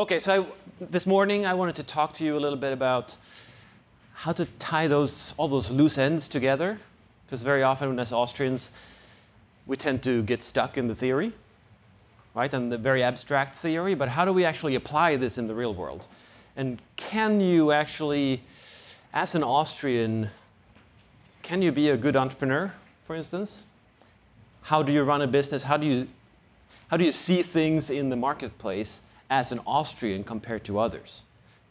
Okay, so I, this morning I wanted to talk to you a little bit about how to tie those, all those loose ends together, because very often as Austrians, we tend to get stuck in the theory, right, and the very abstract theory, but how do we actually apply this in the real world? And can you actually, as an Austrian, can you be a good entrepreneur, for instance? How do you run a business? How do you, how do you see things in the marketplace as an Austrian compared to others?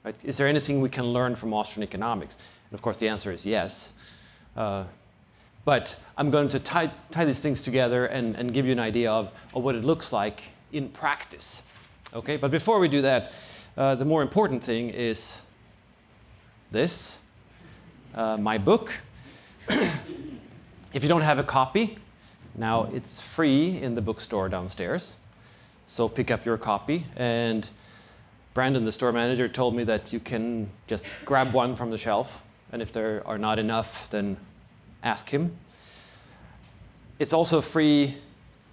Right? Is there anything we can learn from Austrian economics? And of course, the answer is yes. Uh, but I'm going to tie, tie these things together and, and give you an idea of, of what it looks like in practice. Okay, but before we do that, uh, the more important thing is this, uh, my book. if you don't have a copy, now it's free in the bookstore downstairs. So pick up your copy and Brandon, the store manager, told me that you can just grab one from the shelf, and if there are not enough, then ask him. It's also free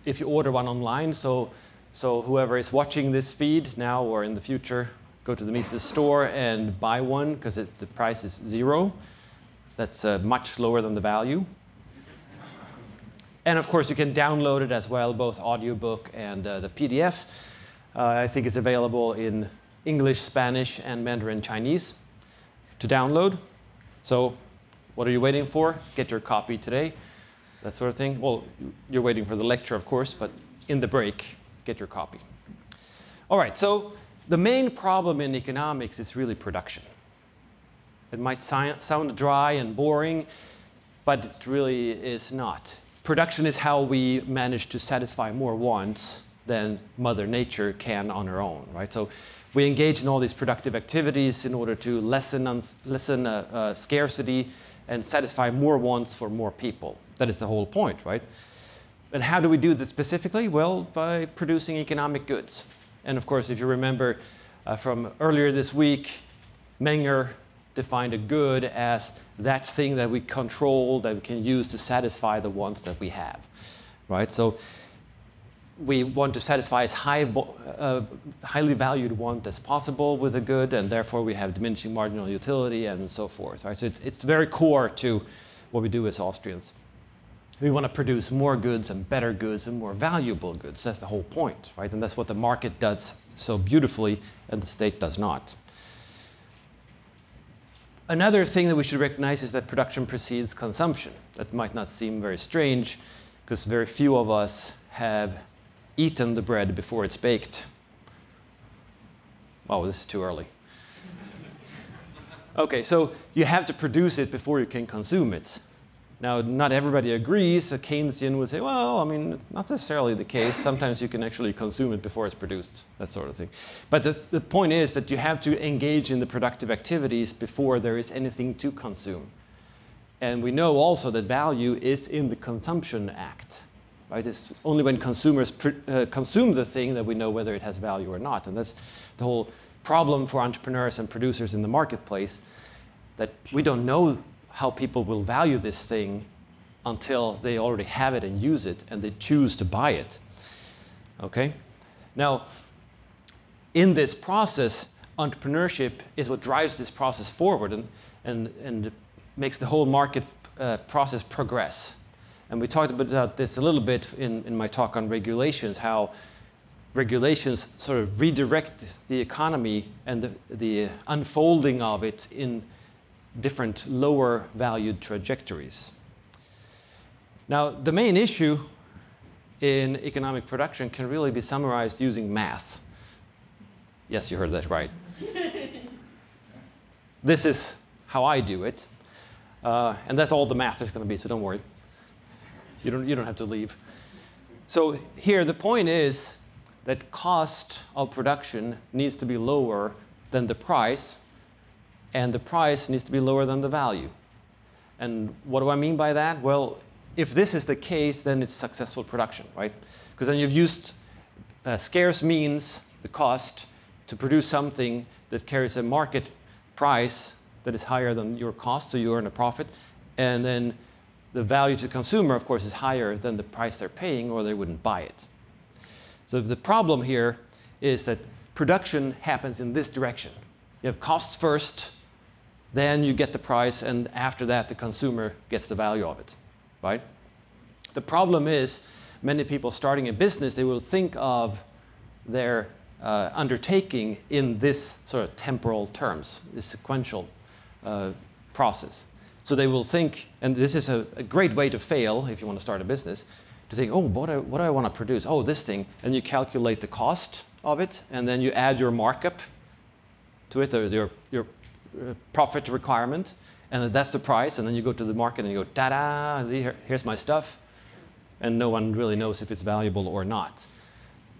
if you order one online, so, so whoever is watching this feed now or in the future, go to the Mises store and buy one because the price is zero. That's uh, much lower than the value. And of course, you can download it as well, both audiobook and uh, the PDF. Uh, I think it's available in English, Spanish, and Mandarin Chinese to download. So what are you waiting for? Get your copy today, that sort of thing. Well, you're waiting for the lecture, of course, but in the break, get your copy. All right, so the main problem in economics is really production. It might sound dry and boring, but it really is not. Production is how we manage to satisfy more wants than Mother Nature can on her own, right? So we engage in all these productive activities in order to lessen, lessen uh, uh, scarcity and satisfy more wants for more people. That is the whole point, right? And how do we do that specifically? Well, by producing economic goods. And of course, if you remember uh, from earlier this week, Menger defined a good as that thing that we control, that we can use to satisfy the wants that we have, right? So we want to satisfy as high, uh, highly valued want as possible with a good, and therefore we have diminishing marginal utility and so forth. Right? So it's, it's very core to what we do as Austrians. We want to produce more goods and better goods and more valuable goods. That's the whole point, right? And that's what the market does so beautifully, and the state does not. Another thing that we should recognize is that production precedes consumption. That might not seem very strange, because very few of us have eaten the bread before it's baked. Oh, this is too early. Okay, so you have to produce it before you can consume it. Now, not everybody agrees. A Keynesian would say, well, I mean, it's not necessarily the case. Sometimes you can actually consume it before it's produced, that sort of thing. But the, the point is that you have to engage in the productive activities before there is anything to consume. And we know also that value is in the consumption act. Right? It's only when consumers uh, consume the thing that we know whether it has value or not. And that's the whole problem for entrepreneurs and producers in the marketplace, that we don't know how people will value this thing until they already have it and use it and they choose to buy it. Okay? Now, in this process, entrepreneurship is what drives this process forward and, and, and makes the whole market uh, process progress. And we talked about this a little bit in, in my talk on regulations, how regulations sort of redirect the economy and the, the unfolding of it in different lower valued trajectories. Now, the main issue in economic production can really be summarized using math. Yes, you heard that right. this is how I do it. Uh, and that's all the math is going to be, so don't worry. You don't, you don't have to leave. So here, the point is that cost of production needs to be lower than the price, and the price needs to be lower than the value. And what do I mean by that? Well, if this is the case, then it's successful production, right? Because then you've used uh, scarce means, the cost, to produce something that carries a market price that is higher than your cost, so you earn a profit. And then the value to the consumer, of course, is higher than the price they're paying or they wouldn't buy it. So the problem here is that production happens in this direction. You have costs first, then you get the price, and after that, the consumer gets the value of it, right? The problem is, many people starting a business, they will think of their uh, undertaking in this sort of temporal terms, this sequential uh, process. So they will think, and this is a, a, great way to fail if you want to start a business, to think, oh, what I, what do I want to produce? Oh, this thing. And you calculate the cost of it, and then you add your markup to it, or your, your profit requirement, and that's the price. And then you go to the market and you go, ta da, here's my stuff. And no one really knows if it's valuable or not.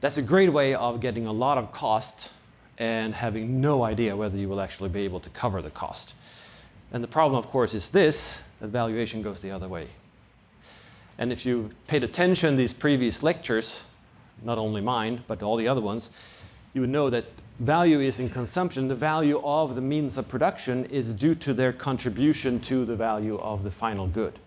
That's a great way of getting a lot of cost and having no idea whether you will actually be able to cover the cost. And the problem, of course, is this, that valuation goes the other way. And if you paid attention these previous lectures, not only mine, but all the other ones, you would know that value is in consumption. The value of the means of production is due to their contribution to the value of the final good.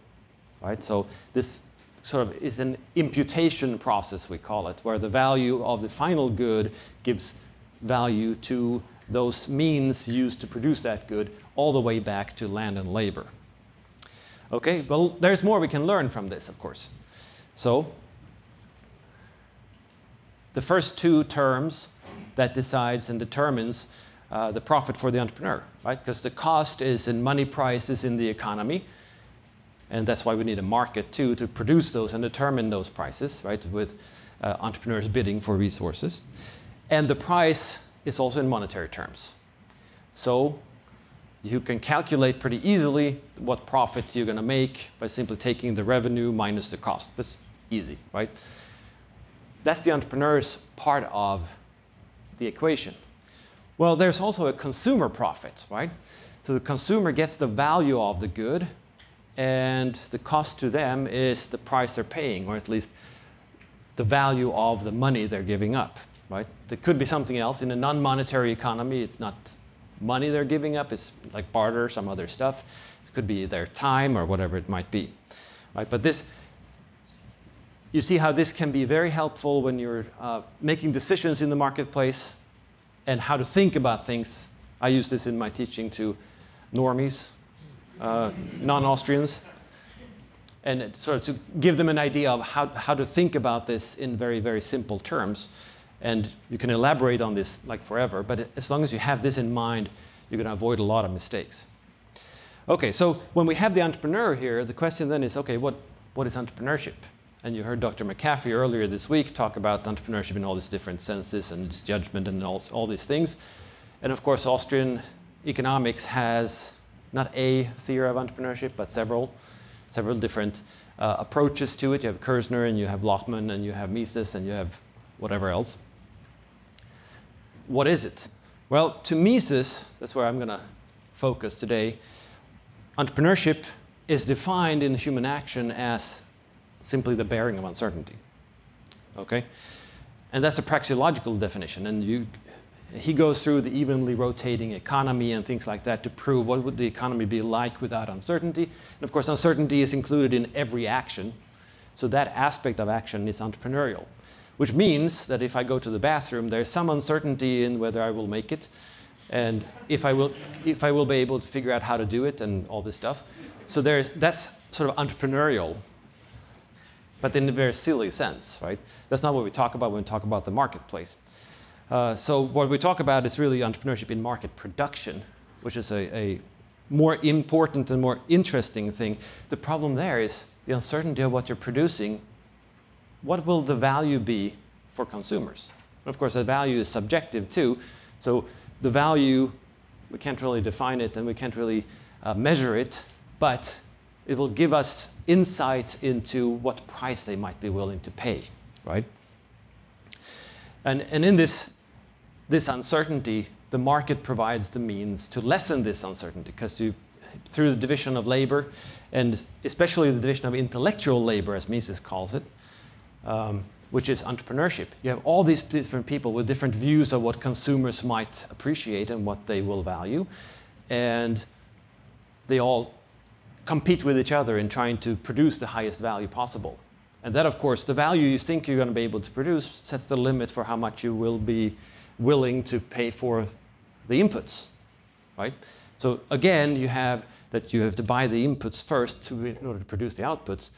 Right? So this sort of is an imputation process, we call it, where the value of the final good gives value to those means used to produce that good all the way back to land and labor. Okay, well, there's more we can learn from this, of course. So, the first two terms that decides and determines uh, the profit for the entrepreneur, right? Because the cost is in money prices in the economy, and that's why we need a market too to produce those and determine those prices, right? With uh, entrepreneurs bidding for resources. And the price is also in monetary terms. So you can calculate pretty easily what profits you're going to make by simply taking the revenue minus the cost. That's easy, right? That's the entrepreneur's part of the equation. Well, there's also a consumer profit, right? So the consumer gets the value of the good and the cost to them is the price they're paying, or at least the value of the money they're giving up. Right? There could be something else. In a non-monetary economy, it's not money they're giving up, it's like barter, some other stuff. It could be their time or whatever it might be. Right? But this, you see how this can be very helpful when you're uh, making decisions in the marketplace and how to think about things. I use this in my teaching to normies, uh, non-Austrians, and sort of to give them an idea of how, how to think about this in very, very simple terms. And you can elaborate on this like forever, but as long as you have this in mind, you're going to avoid a lot of mistakes. Okay, so when we have the entrepreneur here, the question then is, okay, what, what is entrepreneurship? And you heard Dr. McCaffrey earlier this week talk about entrepreneurship in all these different senses and its judgment and all, all these things. And of course, Austrian economics has not a theory of entrepreneurship, but several, several different uh, approaches to it. You have Kirzner and you have Lachmann and you have Mises and you have whatever else. What is it? Well, to Mises, that's where I'm going to focus today, entrepreneurship is defined in human action as simply the bearing of uncertainty. Okay? And that's a praxeological definition, and you he goes through the evenly rotating economy and things like that to prove what would the economy be like without uncertainty. And of course, uncertainty is included in every action. So that aspect of action is entrepreneurial, which means that if I go to the bathroom, there's some uncertainty in whether I will make it and if I will, if I will be able to figure out how to do it and all this stuff. So there's, that's sort of entrepreneurial, but in a very silly sense, right? That's not what we talk about when we talk about the marketplace. Uh, so what we talk about is really entrepreneurship in market production, which is a, a, more important and more interesting thing. The problem there is the uncertainty of what you're producing. What will the value be for consumers? Of course, that value is subjective too. So the value, we can't really define it and we can't really uh, measure it, but it will give us insight into what price they might be willing to pay, right? And, and in this this uncertainty, the market provides the means to lessen this uncertainty because through the division of labor, and especially the division of intellectual labor, as Mises calls it, um, which is entrepreneurship. You have all these different people with different views of what consumers might appreciate and what they will value, and they all compete with each other in trying to produce the highest value possible. And that, of course, the value you think you're going to be able to produce sets the limit for how much you will be willing to pay for the inputs, right? So again, you have that you have to buy the inputs first to, in order to produce the outputs,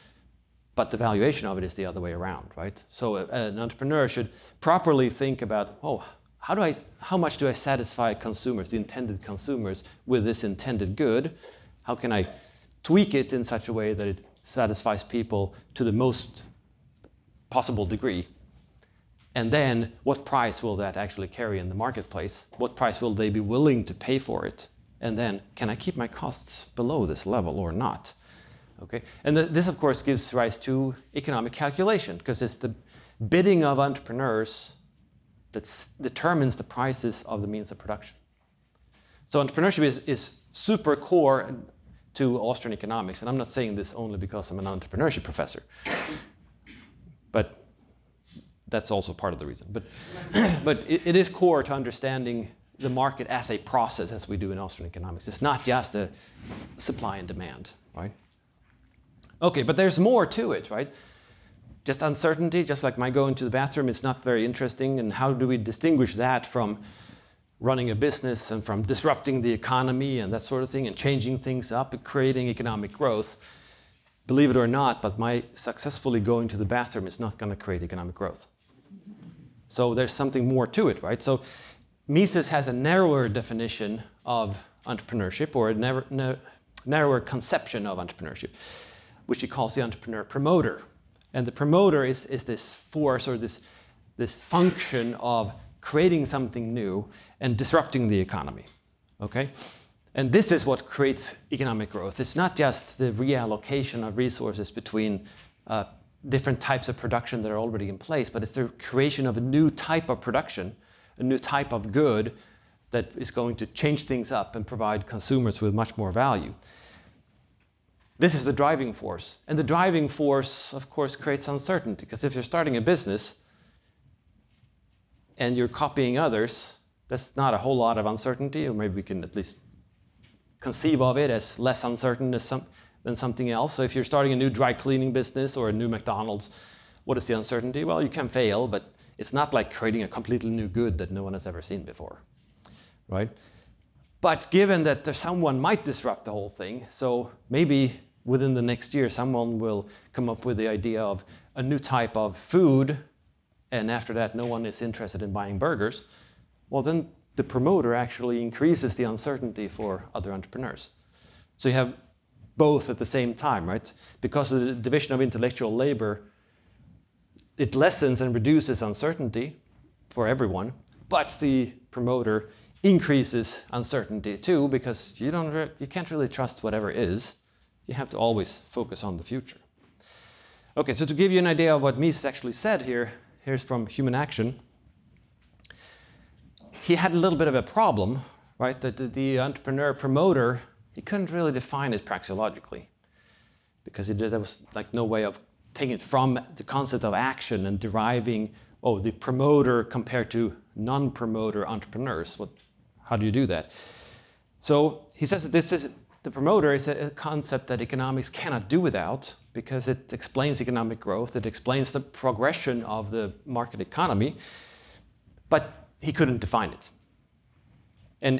but the valuation of it is the other way around, right? So an entrepreneur should properly think about, oh, how, do I, how much do I satisfy consumers, the intended consumers, with this intended good? How can I tweak it in such a way that it satisfies people to the most possible degree? And then what price will that actually carry in the marketplace? What price will they be willing to pay for it? And then can I keep my costs below this level or not? Okay? And th this, of course, gives rise to economic calculation because it's the bidding of entrepreneurs that determines the prices of the means of production. So entrepreneurship is, is super core to Austrian economics. And I'm not saying this only because I'm an entrepreneurship professor. But that's also part of the reason. But, but it, it is core to understanding the market as a process, as we do in Austrian economics. It's not just a supply and demand, right? Okay, but there's more to it, right? Just uncertainty, just like my going to the bathroom, is not very interesting. And how do we distinguish that from running a business and from disrupting the economy and that sort of thing and changing things up and creating economic growth? Believe it or not, but my successfully going to the bathroom is not going to create economic growth. So there's something more to it, right? So Mises has a narrower definition of entrepreneurship or a narrow, narrower conception of entrepreneurship, which he calls the entrepreneur promoter. And the promoter is, is this force or this, this function of creating something new and disrupting the economy. Okay? And this is what creates economic growth. It's not just the reallocation of resources between uh, different types of production that are already in place, but it's the creation of a new type of production, a new type of good that is going to change things up and provide consumers with much more value. This is the driving force. And the driving force, of course, creates uncertainty, because if you're starting a business and you're copying others, that's not a whole lot of uncertainty, or maybe we can at least conceive of it as less uncertain as some, than something else. So if you're starting a new dry cleaning business or a new McDonald's, what is the uncertainty? Well, you can fail, but it's not like creating a completely new good that no one has ever seen before, right? But given that someone might disrupt the whole thing, so maybe within the next year someone will come up with the idea of a new type of food, and after that no one is interested in buying burgers, well then the promoter actually increases the uncertainty for other entrepreneurs. So you have both at the same time, right? Because of the division of intellectual labor, it lessens and reduces uncertainty for everyone, but the promoter increases uncertainty too because you, don't you can't really trust whatever is. You have to always focus on the future. Okay, so to give you an idea of what Mises actually said here, here's from Human Action. He had a little bit of a problem, right? That the, the entrepreneur promoter he couldn't really define it praxeologically because did, there was like no way of taking it from the concept of action and deriving, oh, the promoter compared to non-promoter entrepreneurs. What, how do you do that? So he says that this is the promoter is a, a concept that economics cannot do without because it explains economic growth, it explains the progression of the market economy, but he couldn't define it. And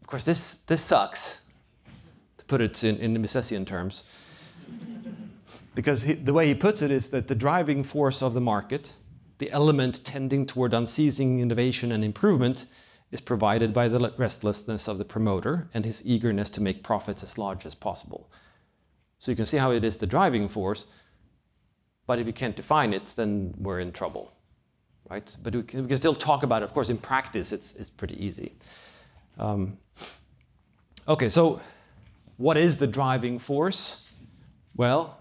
of course, this, this sucks, to put it in, in Misesian terms. because he, the way he puts it is that the driving force of the market, the element tending toward unceasing innovation and improvement, is provided by the restlessness of the promoter and his eagerness to make profits as large as possible. So you can see how it is the driving force, but if you can't define it, then we're in trouble, right? But we can, we can still talk about it. Of course, in practice, it's, it's pretty easy. Um, okay, so what is the driving force? Well,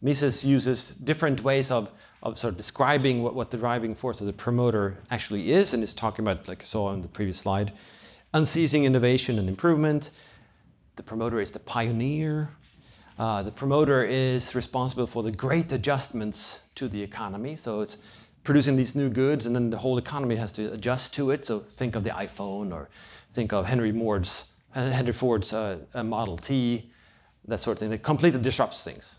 Mises uses different ways of, of sort of describing what, what the driving force of the promoter actually is, and is talking about, like I saw on the previous slide, unceasing innovation and improvement. The promoter is the pioneer. Uh, the promoter is responsible for the great adjustments to the economy. So it's producing these new goods, and then the whole economy has to adjust to it. So think of the iPhone or think of Henry Ford's, Henry Ford's uh, Model T, that sort of thing. It completely disrupts things.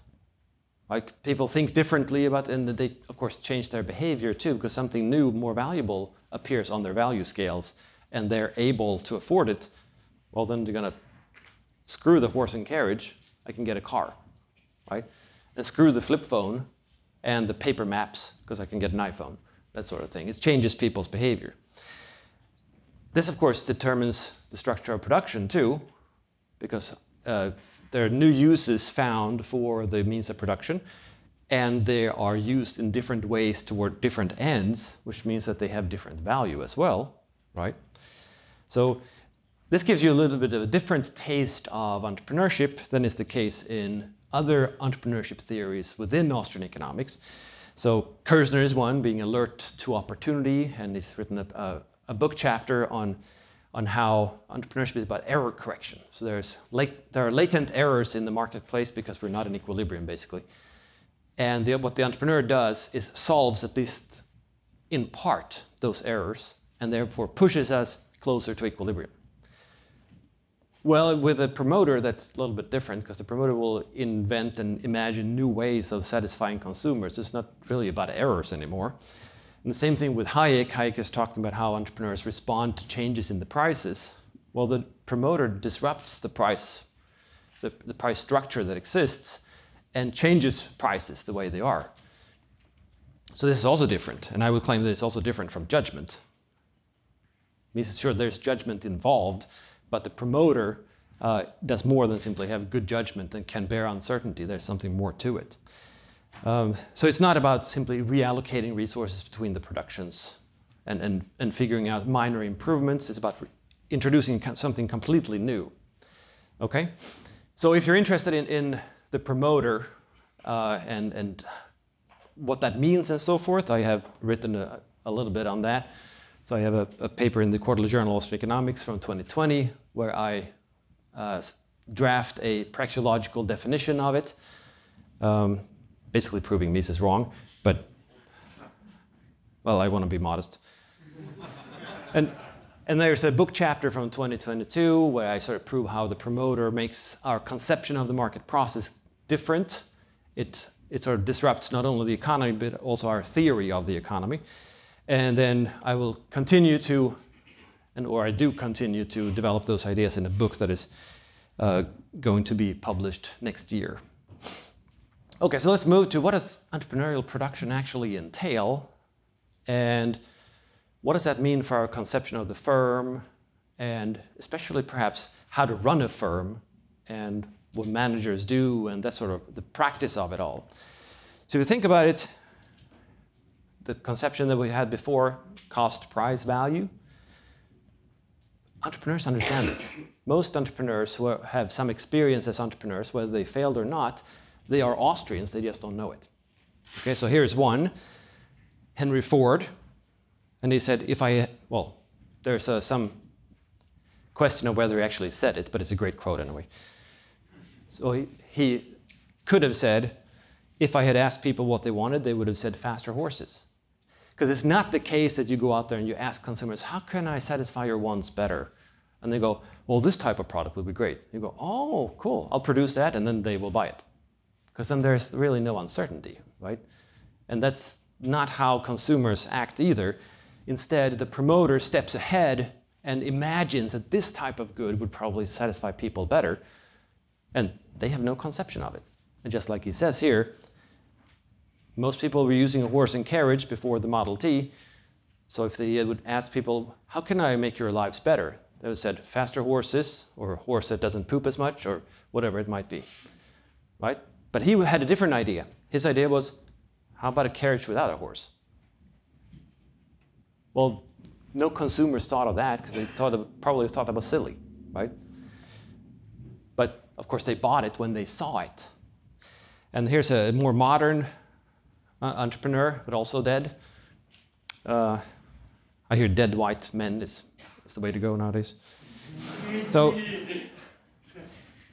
Like people think differently about, and they of course change their behavior too, because something new, more valuable, appears on their value scales, and they're able to afford it. Well, then they're gonna screw the horse and carriage. I can get a car, right? And screw the flip phone and the paper maps because I can get an iPhone, that sort of thing. It changes people's behavior. This, of course, determines the structure of production too, because uh, there are new uses found for the means of production, and they are used in different ways toward different ends, which means that they have different value as well, right? So this gives you a little bit of a different taste of entrepreneurship than is the case in other entrepreneurship theories within Austrian economics. So Kirzner is one, being alert to opportunity, and he's written a, a, a book chapter on on how entrepreneurship is about error correction. So there's late, there are latent errors in the marketplace because we're not in equilibrium, basically. And the, what the entrepreneur does is solves, at least in part, those errors, and therefore pushes us closer to equilibrium. Well, with a promoter, that's a little bit different because the promoter will invent and imagine new ways of satisfying consumers. It's not really about errors anymore. And the same thing with Hayek. Hayek is talking about how entrepreneurs respond to changes in the prices. Well, the promoter disrupts the price, the, the price structure that exists and changes prices the way they are. So this is also different, and I would claim that it's also different from judgment. It means sure there's judgment involved, but the promoter uh, does more than simply have good judgment and can bear uncertainty. There's something more to it. Um, so it's not about simply reallocating resources between the productions and, and, and figuring out minor improvements. It's about introducing something completely new. Okay? So if you're interested in, in the promoter uh, and, and what that means and so forth, I have written a, a little bit on that. So I have a, a, paper in the Quarterly Journal of Economics from 2020 where I uh, draft a praxeological definition of it. Um, basically proving Mises wrong, but well, I want to be modest. and, and there's a book chapter from 2022 where I sort of prove how the promoter makes our conception of the market process different. It, it sort of disrupts not only the economy, but also our theory of the economy. And then I will continue to, and or I do continue to develop those ideas in a book that is uh, going to be published next year. Okay, so let's move to what does entrepreneurial production actually entail, and what does that mean for our conception of the firm, and especially perhaps how to run a firm, and what managers do, and that sort of the practice of it all. So if you think about it, the conception that we had before, cost, price, value, entrepreneurs understand this. Most entrepreneurs who have some experience as entrepreneurs, whether they failed or not, they are Austrians, they just don't know it. Okay, so here's one Henry Ford. And he said, if I, well, there's uh, some question of whether he actually said it, but it's a great quote anyway. So he, he could have said, if I had asked people what they wanted, they would have said faster horses. Because it's not the case that you go out there and you ask consumers, how can I satisfy your wants better? And they go, well, this type of product would be great. You go, oh, cool, I'll produce that, and then they will buy it because then there's really no uncertainty, right? And that's not how consumers act either. Instead, the promoter steps ahead and imagines that this type of good would probably satisfy people better, and they have no conception of it. And just like he says here, most people were using a horse and carriage before the Model T. So if they would ask people, how can I make your lives better? They would said, faster horses, or a horse that doesn't poop as much, or whatever it might be, right? But he had a different idea. His idea was, how about a carriage without a horse? Well, no consumers thought of that because they thought it, probably thought that was silly, right? But of course, they bought it when they saw it. And here's a more modern uh, entrepreneur, but also dead. Uh, I hear dead white men is, is the way to go nowadays. so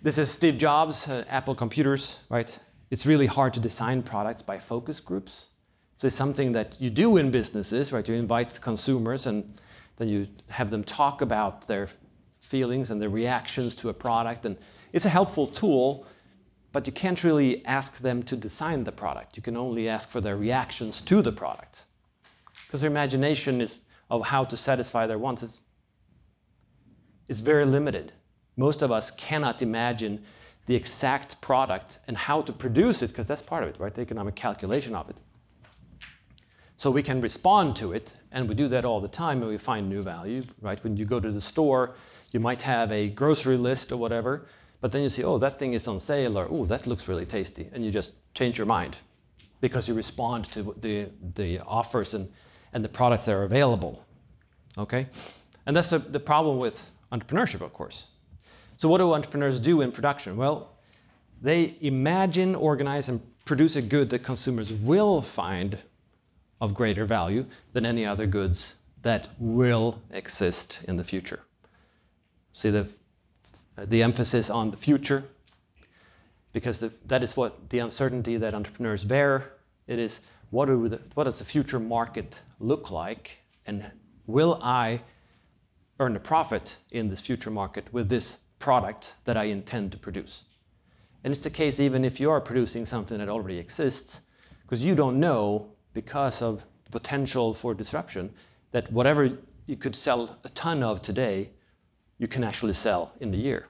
this is Steve Jobs, uh, Apple Computers, right? It's really hard to design products by focus groups. So it's something that you do in businesses, right? You invite consumers and then you have them talk about their feelings and their reactions to a product. And it's a helpful tool, but you can't really ask them to design the product. You can only ask for their reactions to the product. Because their imagination is of how to satisfy their wants is, is very limited. Most of us cannot imagine the exact product and how to produce it, because that's part of it, right? The economic calculation of it. So we can respond to it, and we do that all the time, and we find new value, right? When you go to the store, you might have a grocery list or whatever, but then you see, oh, that thing is on sale, or oh, that looks really tasty, and you just change your mind because you respond to the, the offers and, and the products that are available, okay? And that's the, the problem with entrepreneurship, of course. So what do entrepreneurs do in production? Well, they imagine, organize, and produce a good that consumers will find of greater value than any other goods that will exist in the future. See the, Uh, the emphasis on the future, because the, that is what the uncertainty that entrepreneurs bear. It is what, the, what does the future market look like, and will I earn a profit in this future market with this product that I intend to produce? And it's the case even if you are producing something that already exists, because you don't know because of the potential for disruption that whatever you could sell a ton of today, you can actually sell in the year.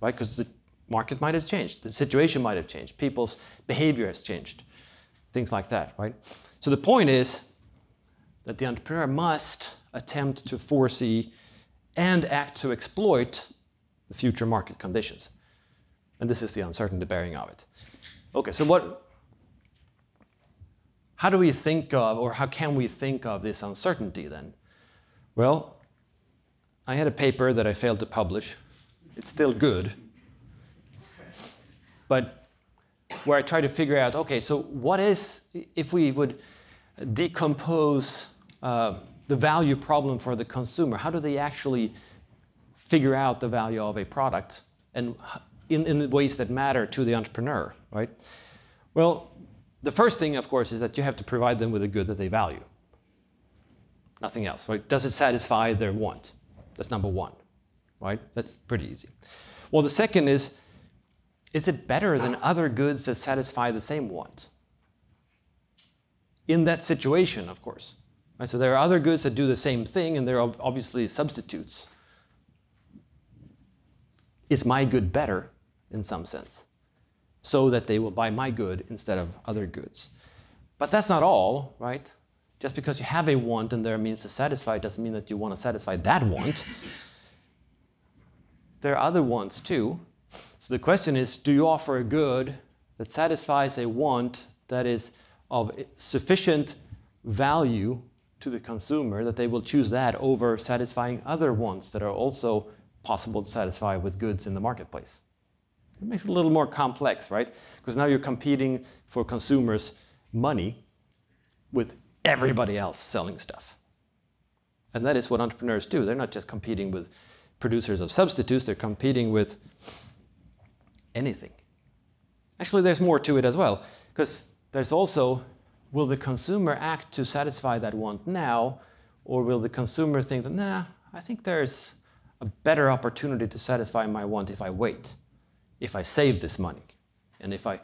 Right? Because the market might have changed, the situation might have changed, people's behavior has changed, things like that, right? So the point is that the entrepreneur must attempt to foresee and act to exploit the future market conditions. And this is the uncertainty bearing of it. Okay, so what, how do we think of, or how can we think of this uncertainty then? Well, I had a paper that I failed to publish. It's still good. But where I try to figure out, okay, so what is, if we would decompose uh, the value problem for the consumer, how do they actually figure out the value of a product and in, in ways that matter to the entrepreneur, right? Well, the first thing, of course, is that you have to provide them with a good that they value. Nothing else, right? Does it satisfy their want? That's number one, right? That's pretty easy. Well, the second is, is it better than other goods that satisfy the same want? In that situation, of course. Right? So there are other goods that do the same thing, and they're obviously substitutes. Is my good better in some sense? so that they will buy my good instead of other goods. But that's not all, right? Just because you have a want and there are means to satisfy it doesn't mean that you want to satisfy that want. There are other wants too. So the question is do you offer a good that satisfies a want that is of sufficient value to the consumer that they will choose that over satisfying other wants that are also possible to satisfy with goods in the marketplace? It makes it a little more complex, right? Because now you're competing for consumers' money with everybody else selling stuff. And that is what entrepreneurs do. They're not just competing with producers of substitutes, they're competing with anything. Actually, there's more to it as well, because there's also will the consumer act to satisfy that want now, or will the consumer think that, nah, I think there's a better opportunity to satisfy my want if I wait? if I save this money. And if I,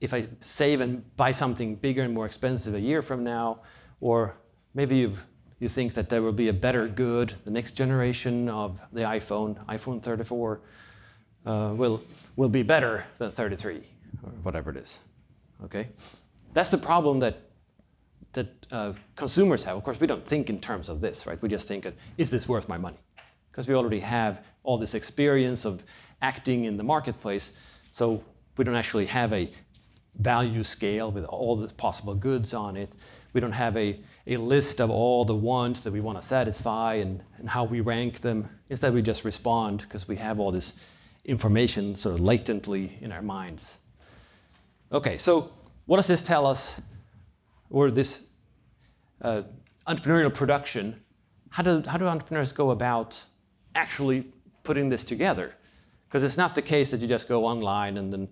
if I save and buy something bigger and more expensive a year from now, or maybe you've, you think that there will be a better good, the next generation of the iPhone, iPhone 34, uh, will, will be better than 33, or whatever it is. Okay? That's the problem that, that uh, consumers have. Of course, we don't think in terms of this, right? We just think, is this worth my money? Because we already have all this experience of acting in the marketplace. So we don't actually have a value scale with all the possible goods on it. We don't have a, a list of all the wants that we want to satisfy and, and how we rank them. Instead, we just respond because we have all this information sort of latently in our minds. Okay, so what does this tell us, or this uh, entrepreneurial production? How do, how do entrepreneurs go about actually putting this together? Because it's not the case that you just go online and then,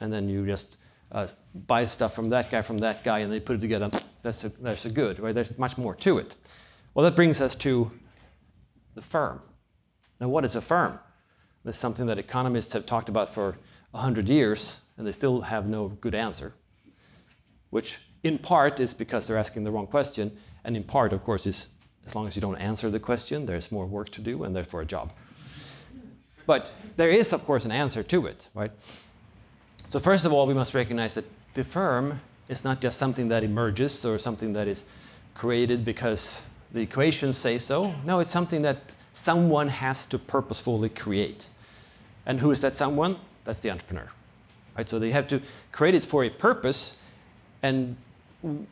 and then you just uh, buy stuff from that guy, from that guy, and they put it together. That's a, that's a good, right? There's much more to it. Well, that brings us to the firm. Now, what is a firm? That's something that economists have talked about for 100 years and they still have no good answer, which in part is because they're asking the wrong question, and in part, of course, is as long as you don't answer the question, there's more work to do and therefore a job. But there is, of course, an answer to it, right? So first of all, we must recognize that the firm is not just something that emerges or something that is created because the equations say so. No, it's something that someone has to purposefully create. And who is that someone? That's the entrepreneur. Right? So they have to create it for a purpose. And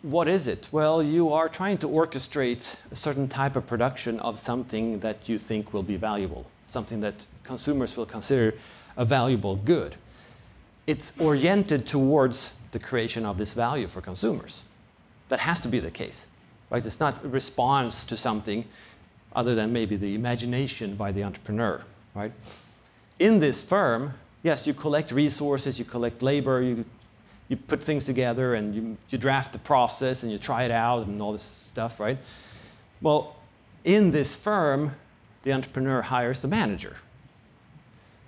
what is it? Well, you are trying to orchestrate a certain type of production of something that you think will be valuable, something that consumers will consider a valuable good. It's oriented towards the creation of this value for consumers. That has to be the case. Right? It's not a response to something other than maybe the imagination by the entrepreneur. Right? In this firm, yes, you collect resources, you collect labor, you, you put things together, and you, you draft the process, and you try it out, and all this stuff, right? Well, in this firm, the entrepreneur hires the manager.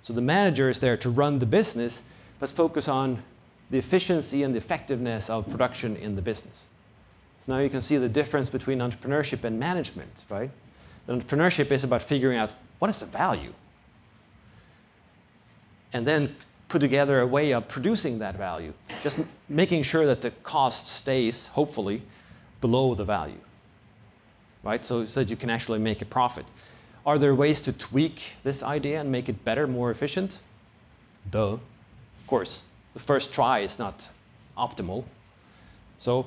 So the manager is there to run the business, but focus on the efficiency and the effectiveness of production in the business. So now you can see the difference between entrepreneurship and management, right? Entrepreneurship is about figuring out what is the value and then put together a way of producing that value, just making sure that the cost stays, hopefully, below the value, right? So, so that you can actually make a profit. Are there ways to tweak this idea and make it better, more efficient? Duh. Of course, the first try is not optimal. So,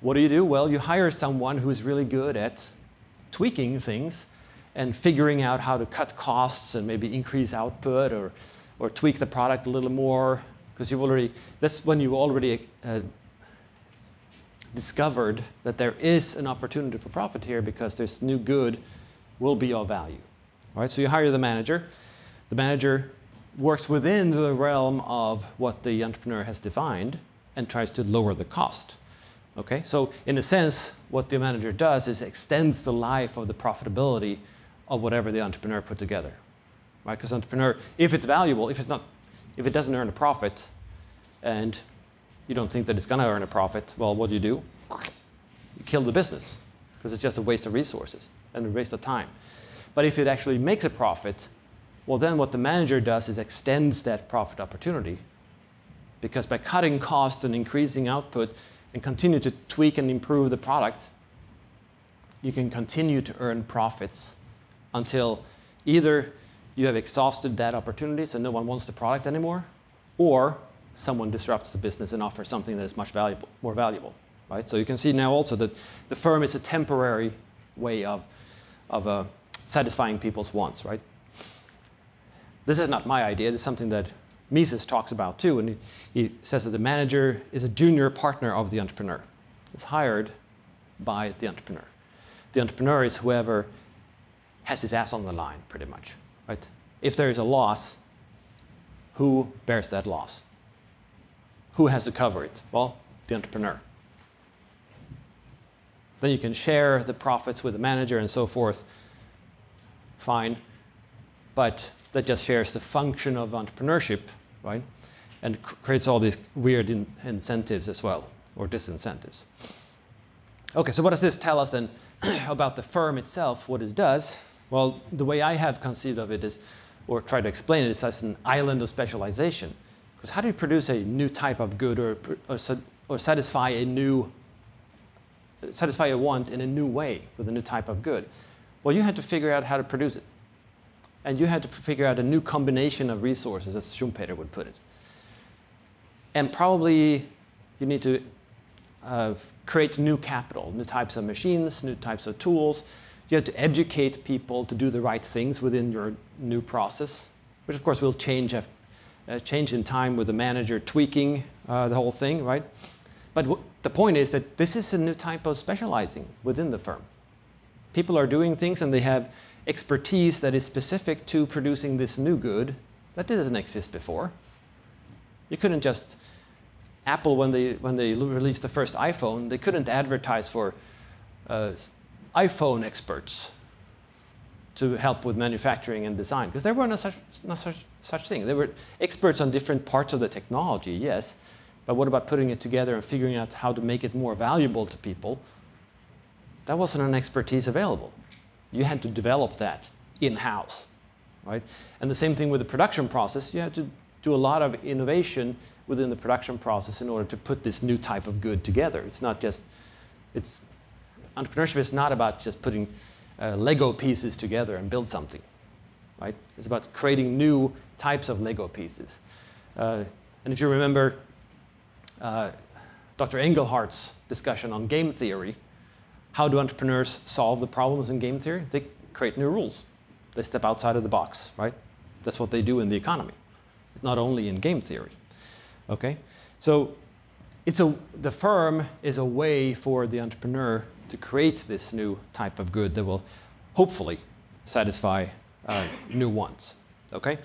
what do you do? Well, you hire someone who's really good at tweaking things and figuring out how to cut costs and maybe increase output or or tweak the product a little more because you've already, that's when you already uh, discovered that there is an opportunity for profit here because this new good will be of value. All right, so you hire the manager. The manager works within the realm of what the entrepreneur has defined and tries to lower the cost. Okay, so in a sense, what the manager does is extends the life of the profitability of whatever the entrepreneur put together right? Because entrepreneur, if it's valuable, if it's not, if it doesn't earn a profit, and you don't think that it's going to earn a profit, well, what do you do? You kill the business because it's just a waste of resources and a waste of time. But if it actually makes a profit, well, then what the manager does is extends that profit opportunity because by cutting costs and increasing output and continue to tweak and improve the product, you can continue to earn profits until either you have exhausted that opportunity, so no one wants the product anymore, or someone disrupts the business and offers something that is much valuable, more valuable. Right? So you can see now also that the firm is a temporary way of, of uh, satisfying people's wants. Right? This is not my idea. This is something that Mises talks about too, and he, says that the manager is a junior partner of the entrepreneur. It's hired by the entrepreneur. The entrepreneur is whoever has his ass on the line, pretty much. Right? If there is a loss, who bears that loss? Who has to cover it? Well, the entrepreneur. Then you can share the profits with the manager and so forth. Fine. But that just shares the function of entrepreneurship, right? And creates all these weird in incentives as well, or disincentives. Okay, so what does this tell us then about the firm itself, what it does? Well, the way I have conceived of it is, or try to explain it, is as an island of specialization. Because how do you produce a new type of good or, or, or satisfy a new, satisfy a want in a new way with a new type of good? Well, you had to figure out how to produce it. And you had to figure out a new combination of resources, as Schumpeter would put it. And probably you need to uh, create new capital, new types of machines, new types of tools, you have to educate people to do the right things within your new process, which of course will change, uh, change in time with the manager tweaking uh, the whole thing, right? But the point is that this is a new type of specializing within the firm. People are doing things and they have expertise that is specific to producing this new good that didn't exist before. You couldn't just Apple when they when they released the first iPhone, they couldn't advertise for uh, iPhone experts to help with manufacturing and design because there were no such, no such, such thing. There were experts on different parts of the technology, yes, but what about putting it together and figuring out how to make it more valuable to people? That wasn't an expertise available. You had to develop that in-house, right? And the same thing with the production process. You had to do a lot of innovation within the production process in order to put this new type of good together. It's not just, it's, entrepreneurship is not about just putting uh, Lego pieces together and build something, right? It's about creating new types of Lego pieces. Uh, and if you remember uh, Dr. Engelhardt's discussion on game theory, how do entrepreneurs solve the problems in game theory? They create new rules. They step outside of the box, right? That's what they do in the economy. It's not only in game theory. Okay? So it's a, the firm is a way for the entrepreneur to create this new type of good that will hopefully satisfy uh, new wants. Okay?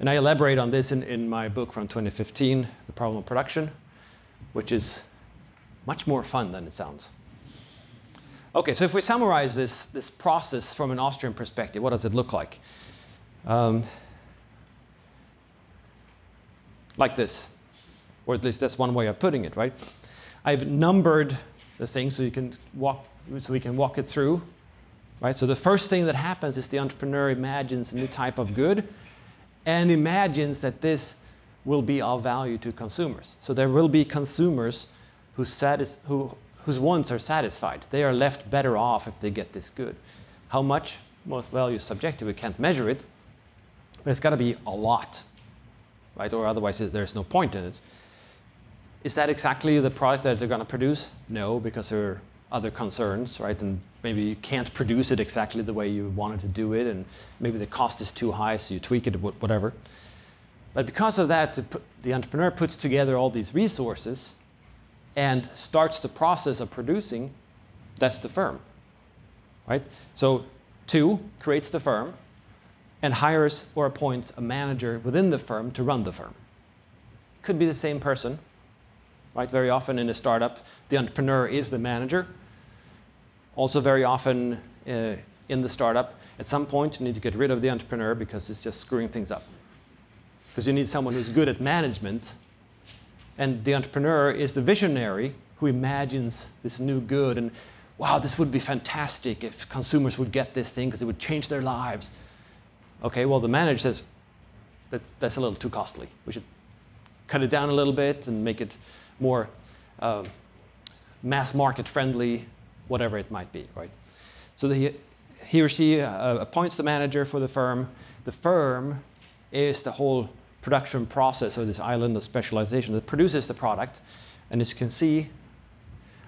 And I elaborate on this in, in my book from 2015, The Problem of Production, which is much more fun than it sounds. Okay, so if we summarize this, this process from an Austrian perspective, what does it look like? Um, like this, or at least that's one way of putting it, right? I've numbered the thing so you can walk, so we can walk it through, right? So the first thing that happens is the entrepreneur imagines a new type of good, and imagines that this will be of value to consumers. So there will be consumers who, satis- who whose wants are satisfied. They are left better off if they get this good. How much? Most value subjective. We can't measure it, but it's got to be a lot, right? Or otherwise, there's no point in it. Is that exactly the product that they're going to produce? No, because there are other concerns, right? And maybe you can't produce it exactly the way you wanted to do it, and maybe the cost is too high, so you tweak it, whatever. But because of that, the entrepreneur puts together all these resources and starts the process of producing, that's the firm. Right? So two creates the firm and hires or appoints a manager within the firm to run the firm. Could be the same person. Right? Very often in a startup, the entrepreneur is the manager. Also very often uh, in the startup, at some point you need to get rid of the entrepreneur because it's just screwing things up. Because you need someone who's good at management and the entrepreneur is the visionary who imagines this new good and, wow, this would be fantastic if consumers would get this thing because it would change their lives. Okay, well, the manager says, that, that's a little too costly. We should cut it down a little bit and make it more uh, mass market friendly, whatever it might be, right? So the, he or she uh, appoints the manager for the firm. The firm is the whole production process or this island of specialization that produces the product. And as you can see,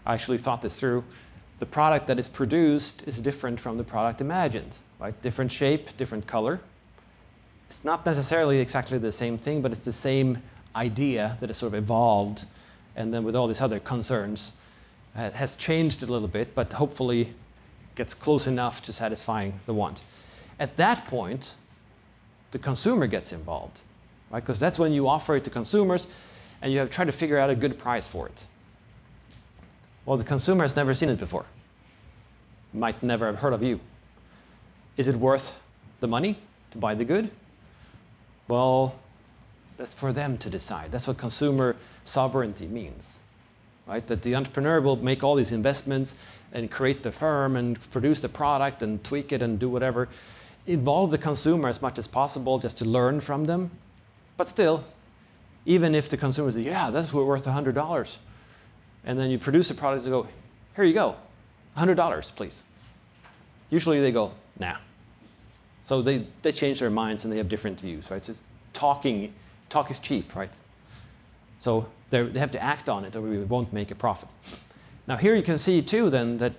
I actually thought this through. The product that is produced is different from the product imagined, right? Different shape, different color. It's not necessarily exactly the same thing, but it's the same idea that has sort of evolved. And then with all these other concerns, has changed a little bit, but hopefully gets close enough to satisfying the want. At that point, the consumer gets involved right? Because that's when you offer it to consumers and you have tried to figure out a good price for it. Well, the consumer has never seen it before, might never have heard of you. Is it worth the money to buy the good? Well, that's for them to decide. That's what consumer sovereignty means, right? That the entrepreneur will make all these investments and create the firm and produce the product and tweak it and do whatever. Involve the consumer as much as possible just to learn from them but still, even if the consumer says, yeah, that's worth $100, and then you produce a product and go, here you go, $100, please. Usually they go, nah. So they, they change their minds and they have different views, right? So talking, talk is cheap, right? So they have to act on it or we won't make a profit. Now here you can see too then that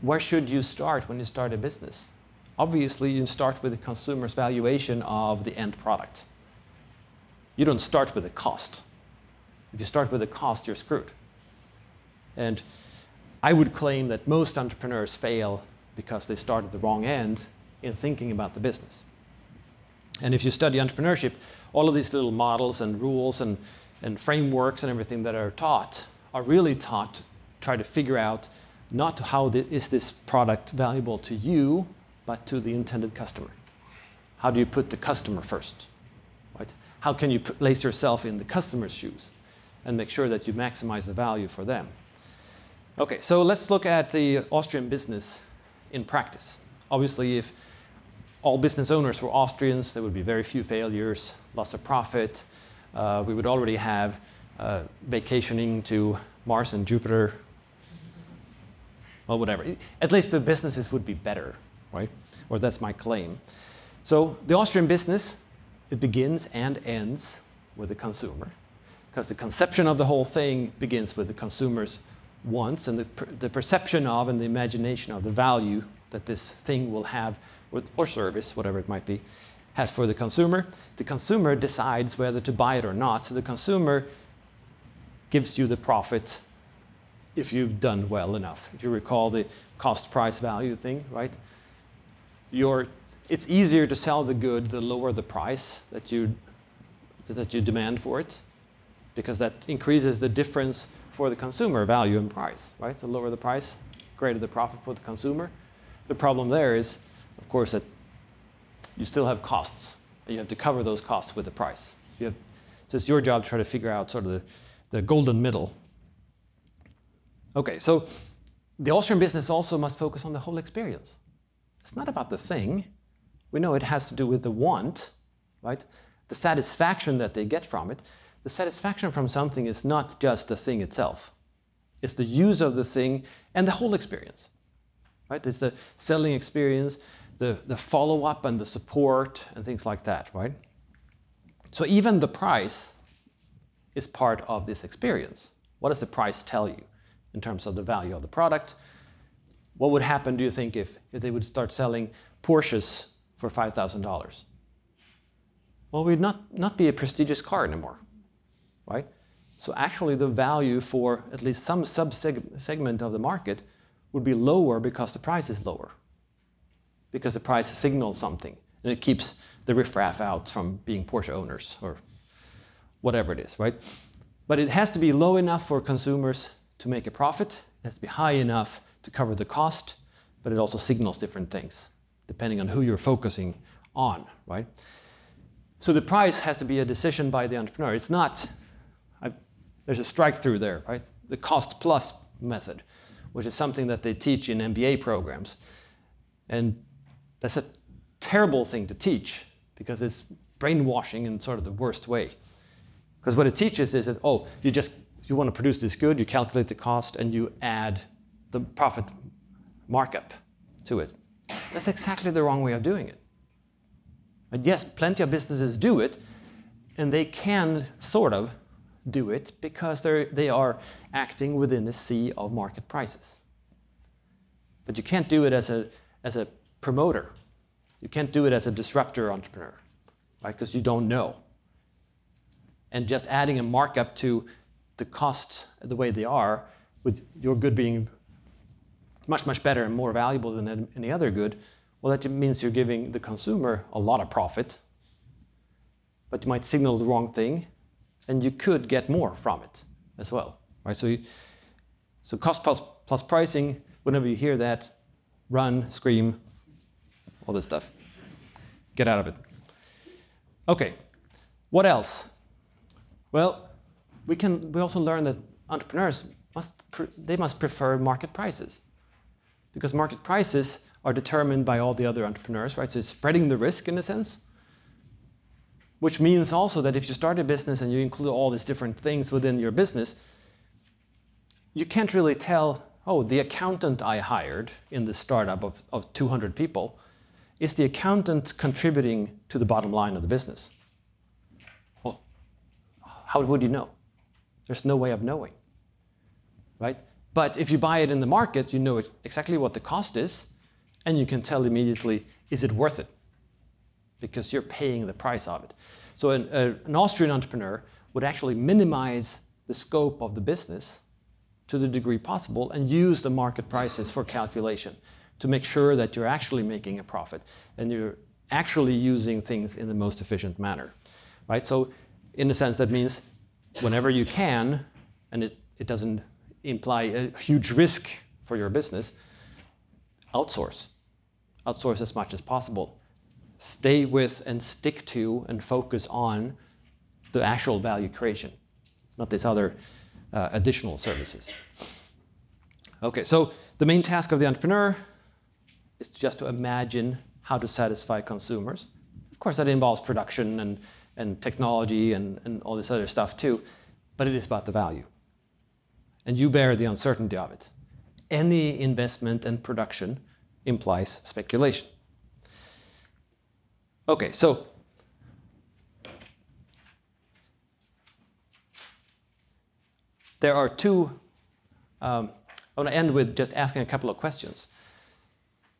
where should you start when you start a business? Obviously you start with the consumer's valuation of the end product. You don't start with a cost. If you start with a cost, you're screwed. And I would claim that most entrepreneurs fail because they start at the wrong end in thinking about the business. And if you study entrepreneurship, all of these little models and rules and, and frameworks and everything that are taught are really taught to try to figure out not how th is this product valuable to you but to the intended customer. How do you put the customer first? How can you place yourself in the customer's shoes and make sure that you maximize the value for them? Okay, so let's look at the Austrian business in practice. Obviously, if all business owners were Austrians, there would be very few failures, loss of profit. Uh, we would already have uh, vacationing to Mars and Jupiter, well, whatever. At least the businesses would be better, right? Or that's my claim. So the Austrian business, it begins and ends with the consumer, because the conception of the whole thing begins with the consumer's wants and the, per the perception of and the imagination of the value that this thing will have with, or service, whatever it might be, has for the consumer. The consumer decides whether to buy it or not. So the consumer gives you the profit if you've done well enough. If you recall the cost price value thing, right? Your, it's easier to sell the good the lower the price that you, that you demand for it, because that increases the difference for the consumer, value and price, right? The lower the price, greater the profit for the consumer. The problem there is, of course, that you still have costs, and you have to cover those costs with the price. You have, so it's your job to try to figure out sort of the, the golden middle Okay, so the Austrian business also must focus on the whole experience. It's not about the thing. We know it has to do with the want, right? The satisfaction that they get from it. The satisfaction from something is not just the thing itself. It's the use of the thing and the whole experience, right? It's the selling experience, the, the follow-up and the support and things like that, right? So even the price is part of this experience. What does the price tell you? in terms of the value of the product. What would happen, do you think, if, if they would start selling Porsches for $5,000? Well, we'd not, not be a prestigious car anymore, right? So actually the value for at least some sub-segment of the market would be lower because the price is lower. Because the price signals something and it keeps the riffraff out from being Porsche owners or whatever it is, right? But it has to be low enough for consumers to make a profit. It has to be high enough to cover the cost, but it also signals different things depending on who you're focusing on, right? So the price has to be a decision by the entrepreneur. It's not, I, there's a strike through there, right? The cost plus method, which is something that they teach in MBA programs. And that's a terrible thing to teach because it's brainwashing in sort of the worst way. Because what it teaches is that, oh, you just you want to produce this good, you calculate the cost, and you add the profit markup to it. That's exactly the wrong way of doing it. And yes, plenty of businesses do it, and they can sort of do it because they are acting within a sea of market prices. But you can't do it as a, as a promoter. You can't do it as a disruptor entrepreneur, right? Because you don't know. And just adding a markup to the costs the way they are, with your good being much, much better and more valuable than any other good, well, that means you're giving the consumer a lot of profit, but you might signal the wrong thing, and you could get more from it as well, right? So, you, so cost plus, plus pricing, whenever you hear that, run, scream, all this stuff. Get out of it. Okay, what else? Well, we can we also learn that entrepreneurs must they must prefer market prices because market prices are determined by all the other entrepreneurs, right? So it's spreading the risk in a sense, which means also that if you start a business and you include all these different things within your business, you can't really tell, oh, the accountant I hired in the startup of, of 200 people, is the accountant contributing to the bottom line of the business? Well, how would you know? There's no way of knowing, right? But if you buy it in the market, you know exactly what the cost is, and you can tell immediately, is it worth it? Because you're paying the price of it. So an, a, an Austrian entrepreneur would actually minimize the scope of the business to the degree possible and use the market prices for calculation to make sure that you're actually making a profit and you're actually using things in the most efficient manner, right? So in a sense, that means whenever you can, and it, it doesn't imply a huge risk for your business, outsource. outsource as much as possible. Stay with and stick to and focus on the actual value creation, not these other uh, additional services. Okay, so the main task of the entrepreneur is just to imagine how to satisfy consumers. Of course, that involves production and, and technology and, and all this other stuff too, but it is about the value. And you bear the uncertainty of it. Any investment and production implies speculation. Okay, so there are two. Um, I want to end with just asking a couple of questions.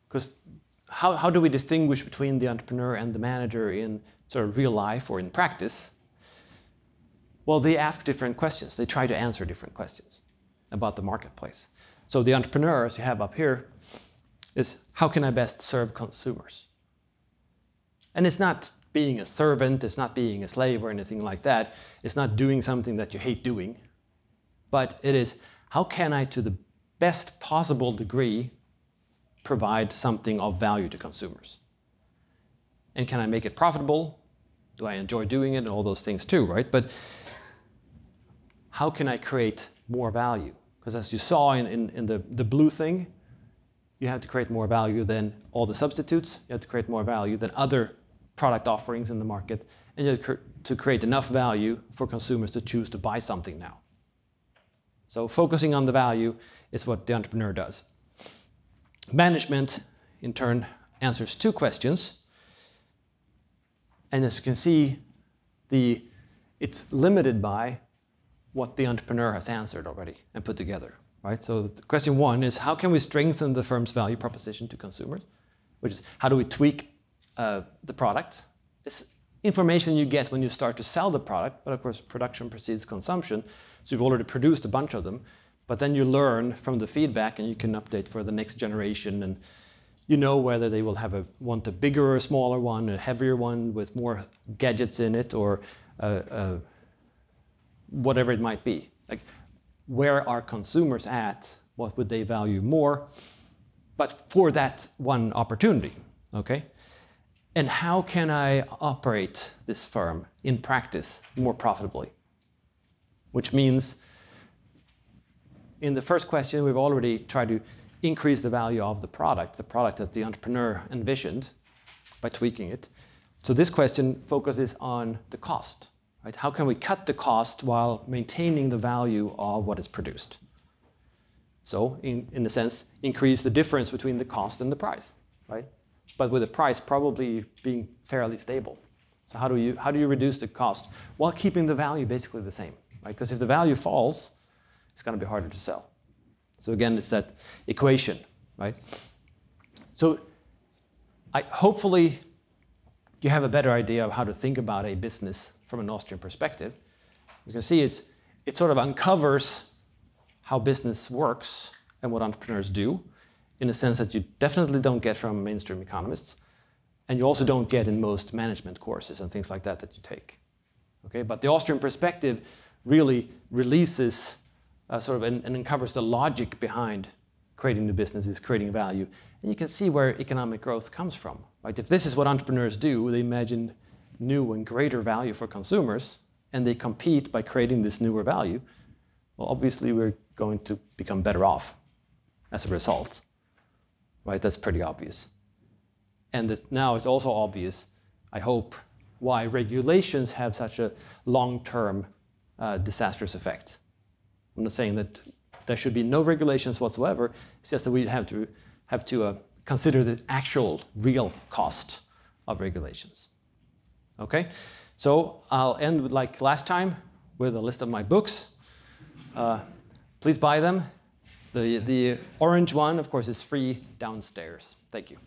Because how, how do we distinguish between the entrepreneur and the manager in sort of real life or in practice? Well, they ask different questions. They try to answer different questions about the marketplace. So the entrepreneur, as you have up here, is how can I best serve consumers? And it's not being a servant, it's not being a slave or anything like that. It's not doing something that you hate doing. But it is how can I, to the best possible degree, provide something of value to consumers? And can I make it profitable? Do I enjoy doing it? And all those things too, right? But how can I create more value? Because as you saw in, in, in the, the blue thing, you have to create more value than all the substitutes. You have to create more value than other product offerings in the market. And you have to create enough value for consumers to choose to buy something now. So focusing on the value is what the entrepreneur does. Management, in turn, answers two questions. And as you can see, the, it's limited by what the entrepreneur has answered already and put together right? So question one is how can we strengthen the firm's value proposition to consumers? Which is how do we tweak uh, the product? It's information you get when you start to sell the product, but of course production precedes consumption. So you've already produced a bunch of them, but then you learn from the feedback and you can update for the next generation and you know whether they will have a want a bigger or smaller one, a heavier one with more gadgets in it, or uh, uh, whatever it might be. Like where are consumers at? What would they value more? But for that one opportunity, okay? And how can I operate this firm in practice more profitably? Which means, in the first question, we've already tried to increase the value of the product, the product that the entrepreneur envisioned by tweaking it. So this question focuses on the cost. Right? How can we cut the cost while maintaining the value of what is produced? So, in, in a sense, increase the difference between the cost and the price, right? But with the price probably being fairly stable. So how do you, how do you reduce the cost while keeping the value basically the same, right? Because if the value falls, it's going to be harder to sell. So again, it's that equation, right? So I, hopefully you have a better idea of how to think about a business from an Austrian perspective. You can see it's, it sort of uncovers how business works and what entrepreneurs do in a sense that you definitely don't get from mainstream economists. And you also don't get in most management courses and things like that that you take. Okay, but the Austrian perspective really releases uh, sort of and, and uncovers the logic behind creating new businesses, creating value, and you can see where economic growth comes from. Right? If this is what entrepreneurs do, they imagine new and greater value for consumers, and they compete by creating this newer value, well, obviously we're going to become better off as a result. Right? That's pretty obvious. And that now it's also obvious, I hope, why regulations have such a long-term uh, disastrous effect. I'm not saying that there should be no regulations whatsoever. It's just that we have to have to uh, consider the actual real cost of regulations. Okay, so I'll end with like last time with a list of my books. Uh, please buy them. The, the orange one, of course, is free downstairs. Thank you.